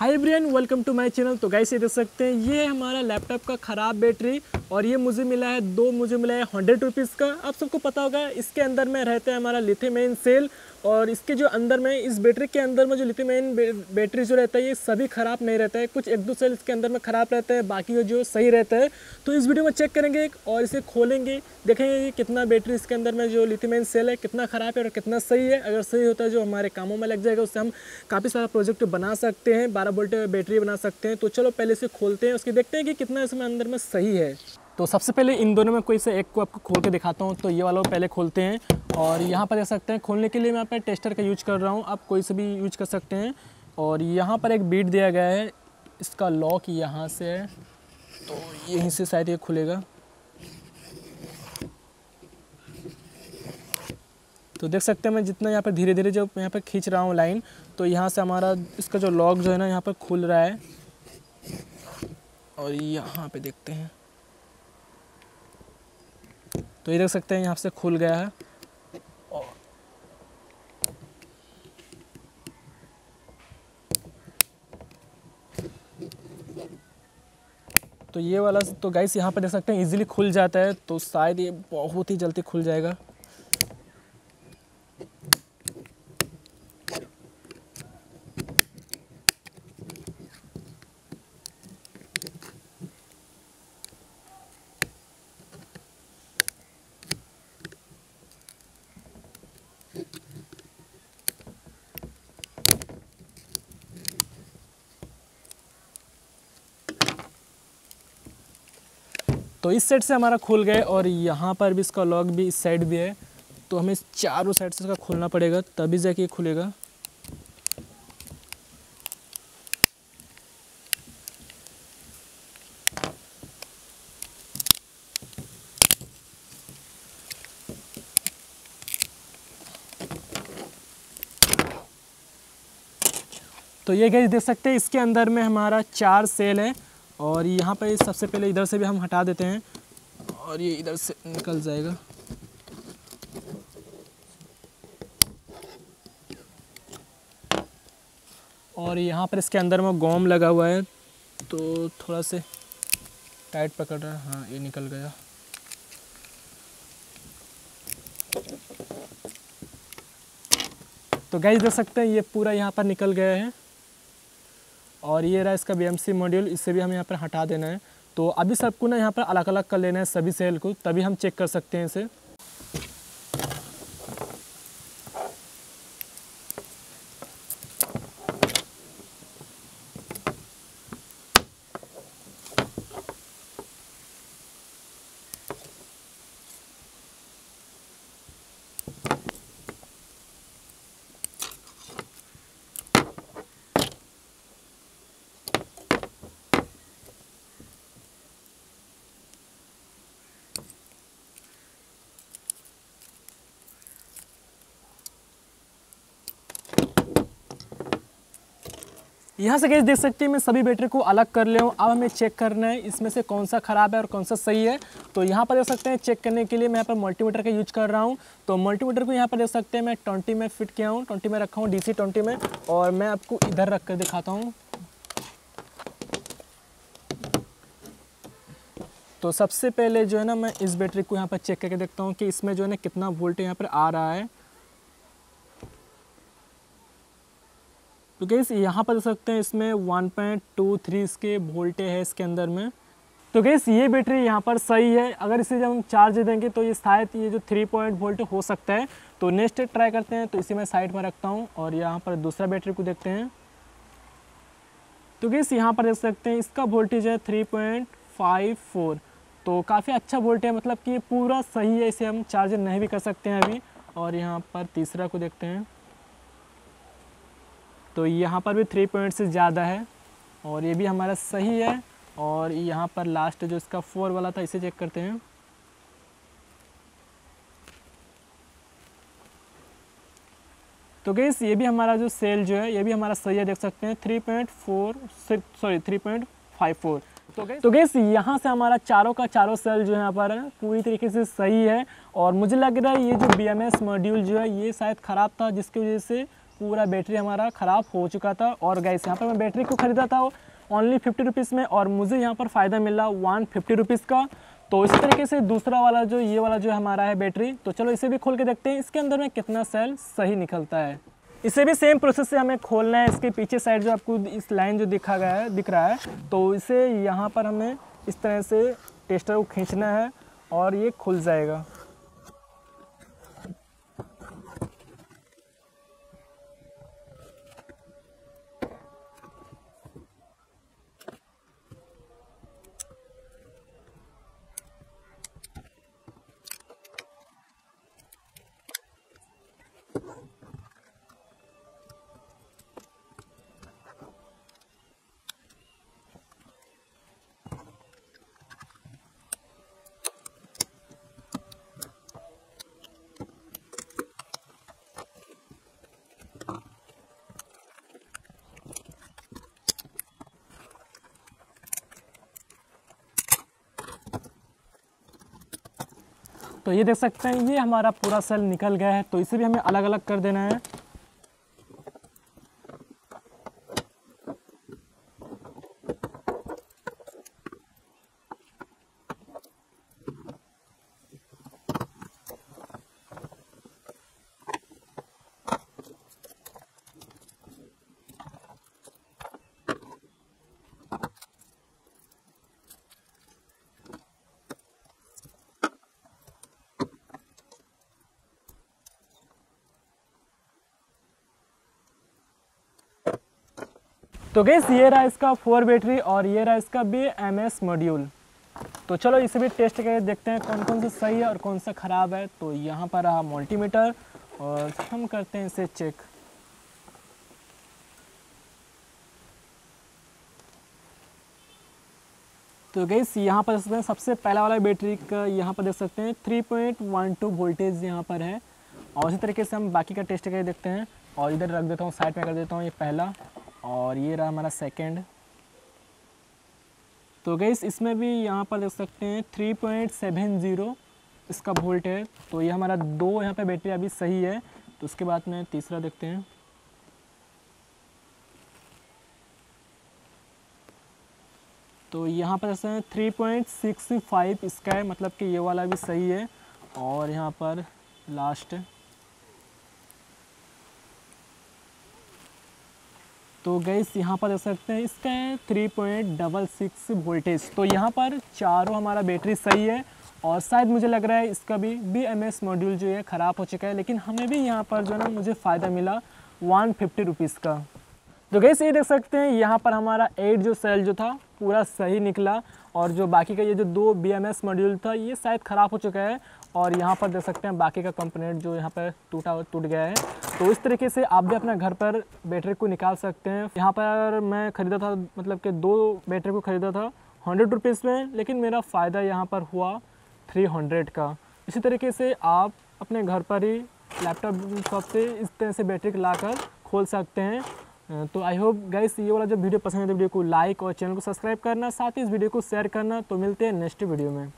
Hi Brian welcome to my channel तो guys ये देख सकते हैं, ये हमारा लैपटॉप का ख़राब बैटरी और ये मुझे मिला है, दो मुझे मिला है हंड्रेड रुपीज़ का। आप सबको पता होगा, इसके अंदर में रहता है हमारा लिथियम सेल और इसके जो अंदर में, इस बैटरी के अंदर में जो लिथियम आयन बैटरी जो रहता है, ये सभी ख़राब नहीं रहता है। कुछ एक दो सेल इसके अंदर में ख़राब रहता है, बाकी जो सही रहता है। तो इस वीडियो में चेक करेंगे और इसे खोलेंगे, देखेंगे कि कितना बैटरी इसके अंदर में जो लिथियम आयन सेल है, कितना ख़राब है और कितना सही है। अगर सही होता है, जो हमारे कामों में लग जाएगा, उससे हम काफ़ी सारा प्रोजेक्ट बना सकते हैं, बारह वोल्ट बैटरी बना सकते हैं। तो चलो पहले इसे खोलते हैं, उसके देखते हैं कि कितना इसमें अंदर में सही है। तो सबसे पहले इन दोनों में कोई से एक को आपको खोल के दिखाता हूँ। तो ये वाला पहले खोलते हैं। और यहाँ पर देख सकते हैं, खोलने के लिए मैं पर टेस्टर का यूज़ कर रहा हूँ। आप कोई से भी यूज़ कर सकते हैं। और यहाँ पर एक बीट दिया गया है, इसका लॉक यहाँ से है तो यहीं से शायद ये खुलेगा। तो देख सकते हैं, मैं जितना यहाँ पर धीरे धीरे जब यहाँ पर खींच रहा हूँ लाइन तो यहाँ से हमारा इसका जो लॉक जो है ना यहाँ पर खुल रहा है। और यहाँ पे देखते हैं। तो ये देख सकते हैं, यहाँ से खुल गया है। तो ये वाला तो गाइस यहाँ पर देख सकते हैं इजीली खुल जाता है तो शायद ये बहुत ही जल्दी खुल जाएगा। तो इस साइड से हमारा खुल गए और यहाँ पर भी इसका लॉक भी इस साइड भी है। तो हमें चारों साइड से इसका खोलना पड़ेगा, तभी जाके खुलेगा। तो ये गैस देख सकते हैं, इसके अंदर में हमारा चार सेल है। और यहाँ पर सबसे पहले इधर से भी हम हटा देते हैं। और ये इधर से निकल जाएगा। और यहाँ पर इसके अंदर में गोम लगा हुआ है। तो थोड़ा से टाइट पकड़ रहा है। हाँ ये निकल गया। तो गैस देख सकते हैं, ये पूरा यहाँ पर निकल गया है। और ये रहा इसका बी मॉड्यूल इससे भी हमें यहाँ पर हटा देना है। तो अभी सबको ना यहाँ पर अलग अलग कर लेना है, सभी सेल को, तभी हम चेक कर सकते हैं इसे। यहाँ से गैस देख सकते हैं, मैं सभी बैटरी को अलग कर ले हूँ। अब हमें चेक करना है, इसमें से कौन सा ख़राब है और कौन सा सही है। तो यहाँ पर देख सकते हैं चेक करने के लिए मैं यहाँ पर मल्टीमीटर का यूज़ कर रहा हूँ। तो मल्टीमीटर को यहाँ पर देख सकते हैं, मैं ट्वेंटी में फिट किया हूँ। ट्वेंटी में रखा हूँ डी सी में। और मैं आपको इधर रख कर दिखाता हूँ। तो सबसे पहले जो है ना, मैं इस बैटरी को यहाँ पर चेक करके देखता हूँ कि इसमें जो है ना कितना वोल्ट यहाँ पर आ रहा है। तो गैस यहाँ पर देख सकते हैं इसमें 1.23 इसके वोल्टे है इसके अंदर में। तो गैस ये बैटरी यहाँ पर सही है। अगर इसे जब हम चार्ज देंगे तो ये शायद ये जो थ्री पॉइंट वोल्ट हो सकता है। तो नेक्स्ट ट्राई करते हैं तो इसे मैं साइड में रखता हूँ और यहाँ पर दूसरा बैटरी को देखते हैं। तो गैस यहाँ पर देख सकते हैं इसका वोल्टेज है थ्री पॉइंट फाइव फोर तो काफ़ी अच्छा वोल्ट है मतलब कि पूरा सही है, इसे हम चार्ज नहीं भी कर सकते हैं अभी। और यहाँ पर तीसरा को देखते हैं। तो यहाँ पर भी थ्री पॉइंट से ज़्यादा है और ये भी हमारा सही है और यहाँ पर लास्ट जो इसका फोर वाला था इसे चेक करते हैं। तो गैस ये भी हमारा जो सेल जो है ये भी हमारा सही है देख सकते हैं। Three point four sorry three point five four तो गैस तो गैस यहाँ से हमारा चारों का चारों सेल जो है यहाँ पर पूरी तरीके से सही है और मुझे लग रहा है ये जो बी एम एस मॉड्यूल जो है ये शायद ख़राब था जिसकी वजह से पूरा बैटरी हमारा ख़राब हो चुका था। और गैस यहाँ पर मैं बैटरी को ख़रीदा था? ओनली फिफ्टी रुपीज़ में और मुझे यहाँ पर फ़ायदा मिला वन फिफ्टी रुपीज़ का। तो इसी तरीके से दूसरा वाला जो, ये वाला जो हमारा है बैटरी तो चलो इसे भी खोल के देखते हैं। इसके अंदर में कितना सेल सही निकलता है। इसे भी सेम प्रोसेस से हमें खोलना है। इसके पीछे साइड जो आपको इस लाइन जो दिखा गया है, दिख रहा है तो इसे यहाँ पर हमें इस तरह से टेस्टर को खींचना है और ये खुल जाएगा। तो ये देख सकते हैं, ये हमारा पूरा सेल निकल गया है तो इसे भी हमें अलग अलग कर देना है। तो गैस ये रहा इसका फोर बैटरी और ये रहा इसका बी एम एस मॉड्यूल तो चलो इसे भी टेस्ट करके देखते हैं कौन कौन सा सही है और कौन सा ख़राब है। तो यहाँ पर रहा मल्टीमीटर और हम करते हैं इसे चेक तो गैस यहाँ पर देख सकते हैं सबसे पहला वाला बैटरी का यहाँ पर देख सकते हैं three point one two voltage यहाँ पर है। और इसी तरीके से हम बाकी का टेस्ट करके देखते हैं। और इधर रख देता हूँ साइड में कर देता हूँ ये पहला। और ये रहा हमारा सेकंड तो गैस इसमें भी यहाँ पर देख सकते हैं थ्री पॉइंट सेवन ज़ीरो इसका वोल्ट है। तो ये हमारा दो यहाँ पे बैटरी अभी सही है। तो उसके बाद में तीसरा देखते हैं। तो यहाँ पर जैसे थ्री पॉइंट सिक्स फाइव इसका है मतलब कि ये वाला भी सही है। और यहाँ पर लास्ट तो गैस यहाँ पर देख सकते हैं, इसका है three point double six voltage तो यहाँ पर चारों हमारा बैटरी सही है और शायद मुझे लग रहा है इसका भी बी एम एस मॉड्यूल जो है ख़राब हो चुका है, लेकिन हमें भी यहाँ पर जो है ना मुझे फ़ायदा मिला वन फिफ्टी रुपीज़ का। तो गैस ये देख सकते हैं, यहाँ पर हमारा एट जो सेल जो था, पूरा सही निकला और जो बाकी का ये जो दो एस मॉड्यूल था, ये शायद ख़राब हो चुका है। और यहाँ पर देख सकते हैं बाकी का कंपोनेंट जो यहाँ पर टूटा, टूट गया है। तो इस तरीके से आप भी अपने घर पर बैटरी को निकाल सकते हैं। यहाँ पर मैं ख़रीदा था मतलब कि दो बैटरी को ख़रीदा था हंड्रेड रुपीज़ में, लेकिन मेरा फ़ायदा यहाँ पर हुआ थ्री हंड्रेड का। इसी तरीके से आप अपने घर पर ही लैपटॉप शॉप से इस तरह से बैटरी ला कर खोल सकते हैं। तो आई होप गाइस ये वाला जब वीडियो पसंद है तो वीडियो को लाइक और चैनल को सब्सक्राइब करना, साथ ही इस वीडियो को शेयर करना। तो मिलते हैं नेक्स्ट वीडियो में।